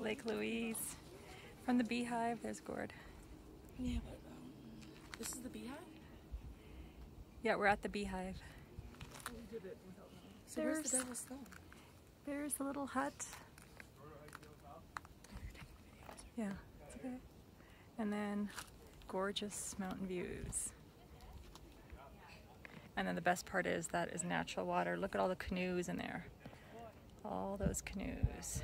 Lake Louise. From the beehive, there's Gord. Yeah, but um, this is the beehive? Yeah, we're at the beehive. We did it without knowing. So where's the devil's stone? There's the little hut. Yeah, it's okay. And then gorgeous mountain views. And then the best part is that is natural water. Look at all the canoes in there. All those canoes.